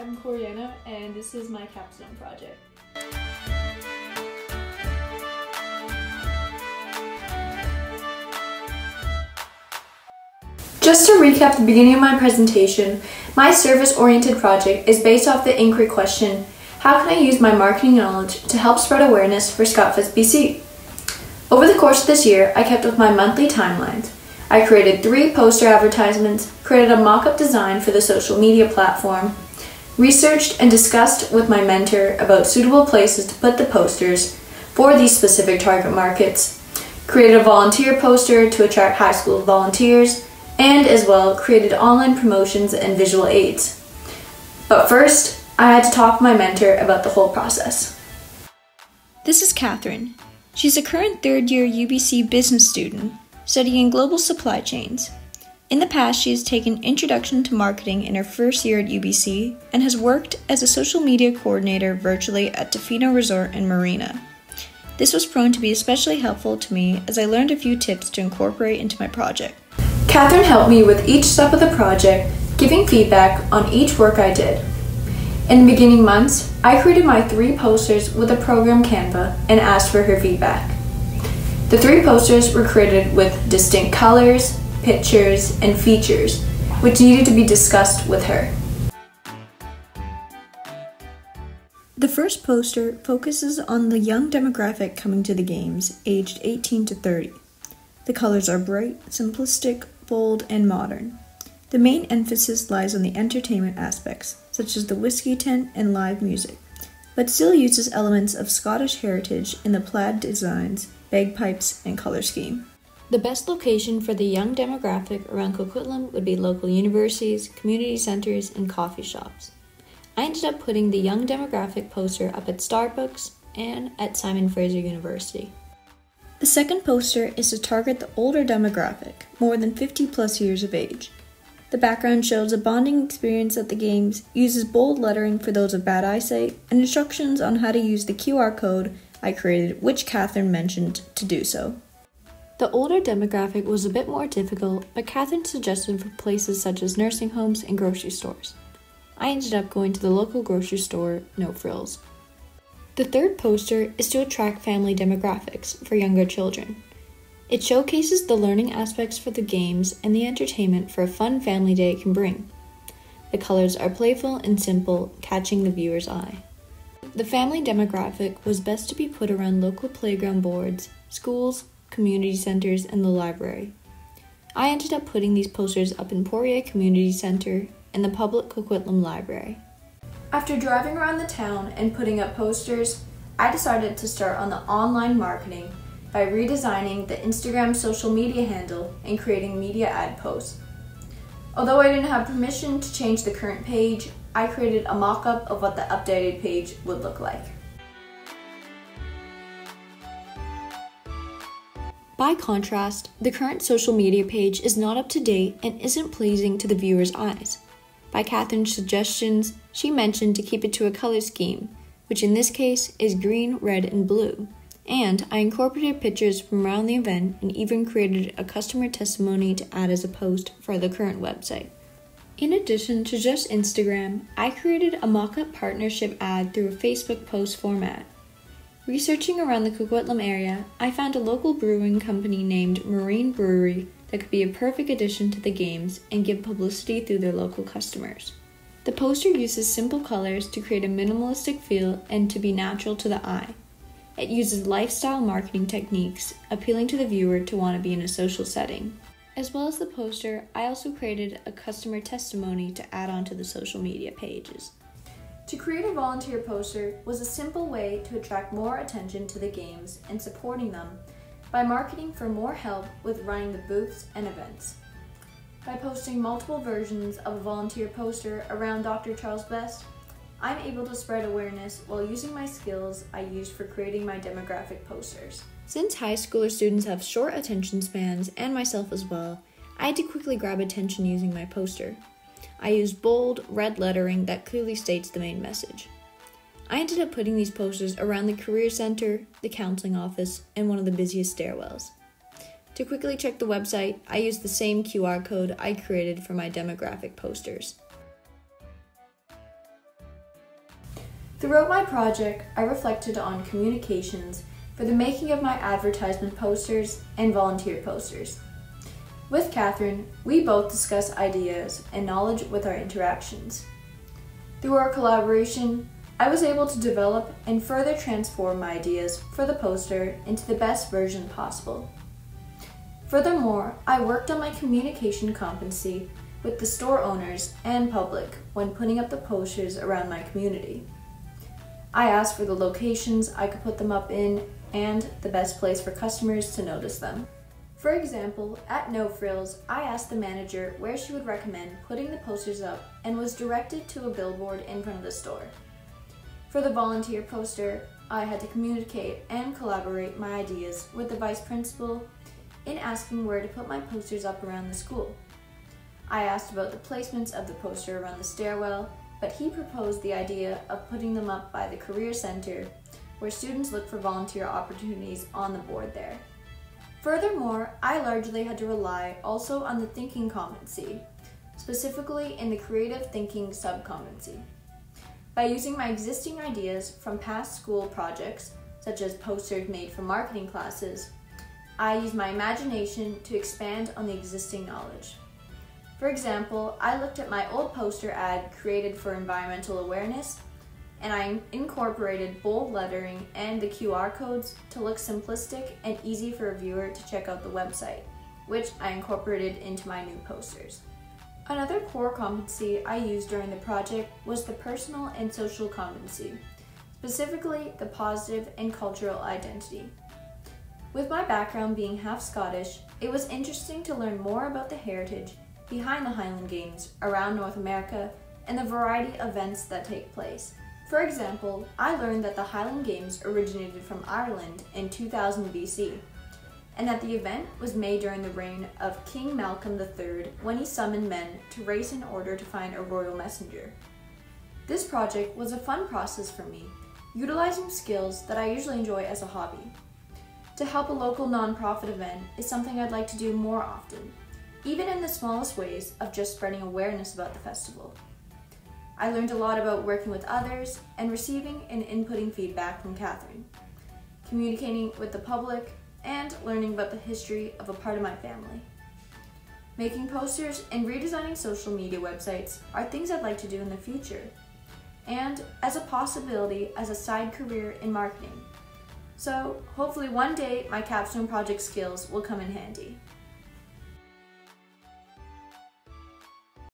I'm Coriana, and this is my capstone project. Just to recap the beginning of my presentation, my service-oriented project is based off the inquiry question, how can I use my marketing knowledge to help spread awareness for Scotfest BC? Over the course of this year, I kept with my monthly timelines. I created three poster advertisements, created a mock-up design for the social media platform, researched and discussed with my mentor about suitable places to put the posters for these specific target markets, created a volunteer poster to attract high school volunteers, and as well created online promotions and visual aids. But first, I had to talk to my mentor about the whole process. This is Catherine. She's a current third year UBC business student studying global supply chains. In the past, she has taken Introduction to Marketing in her first year at UBC and has worked as a social media coordinator virtually at Tofino Resort and Marina. This was prone to be especially helpful to me as I learned a few tips to incorporate into my project. Catherine helped me with each step of the project, giving feedback on each work I did. In the beginning months, I created my three posters with a program Canva and asked for her feedback. The three posters were created with distinct colors, pictures, and features, which needed to be discussed with her. The first poster focuses on the young demographic coming to the games, aged 18 to 30. The colors are bright, simplistic, bold, and modern. The main emphasis lies on the entertainment aspects, such as the whiskey tent and live music, but still uses elements of Scottish heritage in the plaid designs bagpipes, and color scheme. The best location for the young demographic around Coquitlam would be local universities, community centers, and coffee shops. I ended up putting the young demographic poster up at Starbucks and at Simon Fraser University. The second poster is to target the older demographic, more than 50 plus years of age. The background shows a bonding experience at the games, uses bold lettering for those of bad eyesight, and instructions on how to use the QR code I created, which Catherine mentioned to do so. The older demographic was a bit more difficult, but Catherine suggested for places such as nursing homes and grocery stores. I ended up going to the local grocery store, No Frills. The third poster is to attract family demographics for younger children. It showcases the learning aspects for the games and the entertainment for a fun family day it can bring. The colors are playful and simple, catching the viewer's eye. The family demographic was best to be put around local playground boards, schools, community centers, and the library. I ended up putting these posters up in Poirier Community Center and the public Coquitlam Library. After driving around the town and putting up posters, I decided to start on the online marketing by redesigning the Instagram social media handle and creating media ad posts. Although I didn't have permission to change the current page, I created a mock-up of what the updated page would look like. By contrast, the current social media page is not up to date and isn't pleasing to the viewer's eyes. By Catherine's suggestions, she mentioned to keep it to a color scheme, which in this case is green, red, and blue. And I incorporated pictures from around the event and even created a customer testimony to add as a post for the current website. In addition to just Instagram, I created a mock up partnership ad through a Facebook post format. Researching around the Coquitlam area, I found a local brewing company named Marine Brewery that could be a perfect addition to the games and give publicity through their local customers. The poster uses simple colors to create a minimalistic feel and to be natural to the eye. It uses lifestyle marketing techniques, appealing to the viewer to want to be in a social setting. As well as the poster, I also created a customer testimony to add onto the social media pages. To create a volunteer poster was a simple way to attract more attention to the games and supporting them by marketing for more help with running the booths and events. By posting multiple versions of a volunteer poster around Dr. Charles Best, I'm able to spread awareness while using my skills I used for creating my demographic posters. Since high schooler students have short attention spans, and myself as well, I had to quickly grab attention using my poster. I used bold, red lettering that clearly states the main message. I ended up putting these posters around the Career Center, the counseling office, and one of the busiest stairwells. To quickly check the website, I used the same QR code I created for my demographic posters. Throughout my project, I reflected on communications for the making of my advertisement posters and volunteer posters. With Catherine, we both discuss ideas and knowledge with our interactions. Through our collaboration, I was able to develop and further transform my ideas for the poster into the best version possible. Furthermore, I worked on my communication competency with the store owners and public when putting up the posters around my community. I asked for the locations I could put them up in and the best place for customers to notice them. For example, at No Frills, I asked the manager where she would recommend putting the posters up and was directed to a billboard in front of the store. For the volunteer poster, I had to communicate and collaborate my ideas with the vice principal in asking where to put my posters up around the school. I asked about the placements of the poster around the stairwell, but he proposed the idea of putting them up by the Career Center, where students look for volunteer opportunities on the board there. Furthermore, I largely had to rely also on the thinking competency, specifically in the creative thinking subcompetency. By using my existing ideas from past school projects, such as posters made for marketing classes, I used my imagination to expand on the existing knowledge. For example, I looked at my old poster ad created for environmental awareness and I incorporated bold lettering and the QR codes to look simplistic and easy for a viewer to check out the website, which I incorporated into my new posters. Another core competency I used during the project was the personal and social competency, specifically the positive and cultural identity. With my background being half Scottish, it was interesting to learn more about the heritage behind the Highland Games around North America and the variety of events that take place. For example, I learned that the Highland Games originated from Ireland in 2000 BC, and that the event was made during the reign of King Malcolm III when he summoned men to race in order to find a royal messenger. This project was a fun process for me, utilizing skills that I usually enjoy as a hobby. To help a local nonprofit event is something I'd like to do more often, even in the smallest ways of just spreading awareness about the festival. I learned a lot about working with others and receiving and inputting feedback from Catherine, communicating with the public, and learning about the history of a part of my family. Making posters and redesigning social media websites are things I'd like to do in the future, and as a possibility as a side career in marketing. So hopefully one day my capstone project skills will come in handy.